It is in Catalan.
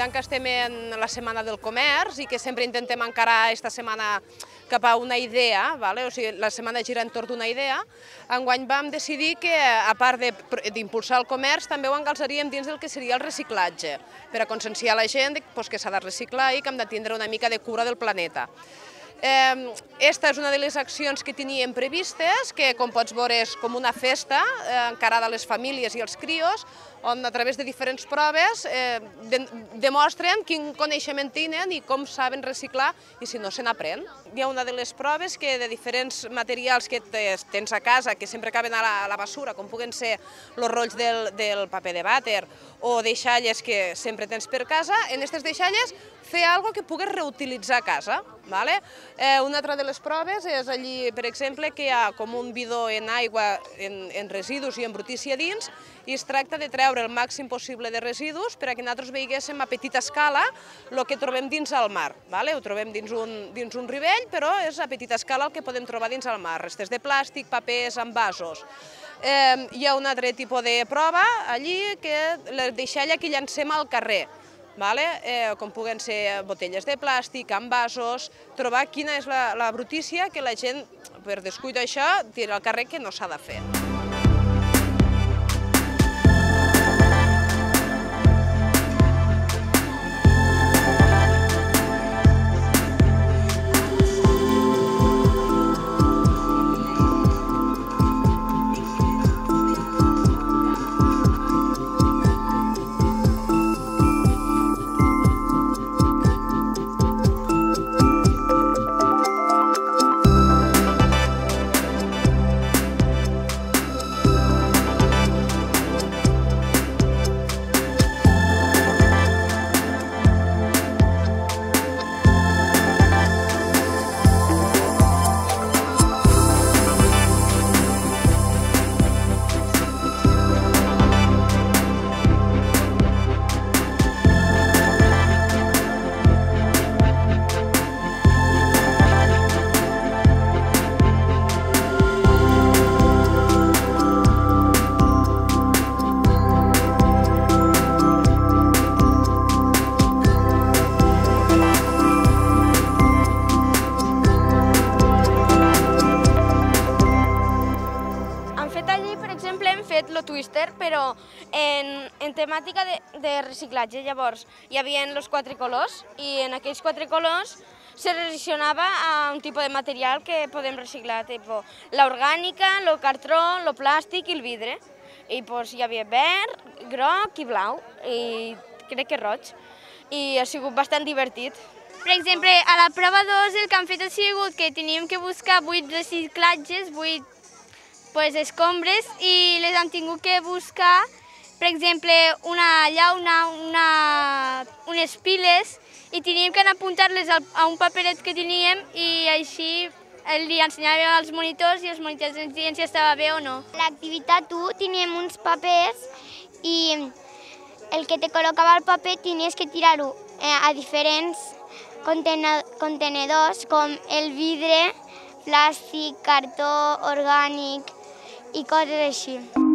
aprofitant que estem en la Setmana del Comerç i que sempre intentem encarar aquesta setmana cap a una idea, vale? o sigui, la setmana gira entorn d'una idea, enguany vam decidir que, a part d'impulsar el comerç, també ho engalzaríem dins del que seria el reciclatge, per a conscienciar la gent pues, que s'ha de reciclar i que hem de tindre una mica de cura del planeta. Esta és una de les accions que teníem previstes, que com pots veure és com una festa eh, encarada a les famílies i als crios, on a través de diferents proves eh, de, demostren quin coneixement tenen i com saben reciclar i si no se n'aprèn. Hi ha una de les proves que de diferents materials que tens a casa, que sempre acaben a la, a la basura, com puguen ser els rolls del, del paper de vàter o deixalles que sempre tens per casa, en aquestes deixalles fer alguna que pugues reutilitzar a casa. Vale? Eh, una altra de les proves és allí, per exemple, que hi ha com un bidó en aigua, en, en residus i en brutícia dins, i es tracta de treure el màxim possible de residus per a que nosaltres veiguéssim a petita escala el que trobem dins el mar. Vale? Ho trobem dins un, dins un rivell, però és a petita escala el que podem trobar dins el mar. Restes de plàstic, papers, envasos. Eh, hi ha un altre tipus de prova allí que la deixalla que llancem al carrer vale? eh, com puguen ser botelles de plàstic, envasos, trobar quina és la, la brutícia que la gent, per descuit d'això, tira al carrer que no s'ha de fer. Fet lo twister, però en, en temàtica de, de reciclatge. Llavors, hi havia els quatre colors i en aquells quatre colors se relacionava a un tipus de material que podem reciclar, tipus l'orgànica, el cartró, el plàstic i el vidre. I pues, hi havia verd, groc i blau, i crec que roig. I ha sigut bastant divertit. Per exemple, a la prova 2 el que han fet ha sigut que teníem que buscar 8 reciclatges, 8 pues, escombres i les han tingut que buscar, per exemple, una llauna, una, unes piles, i teníem que anar apuntar-les a un paperet que teníem i així li ensenyàvem als monitors i els monitors ens deien si estava bé o no. L'activitat 1 teníem uns papers i el que te col·locava el paper tenies que tirar-ho eh, a diferents contenedors com el vidre, plàstic, cartó, orgànic, i coses així.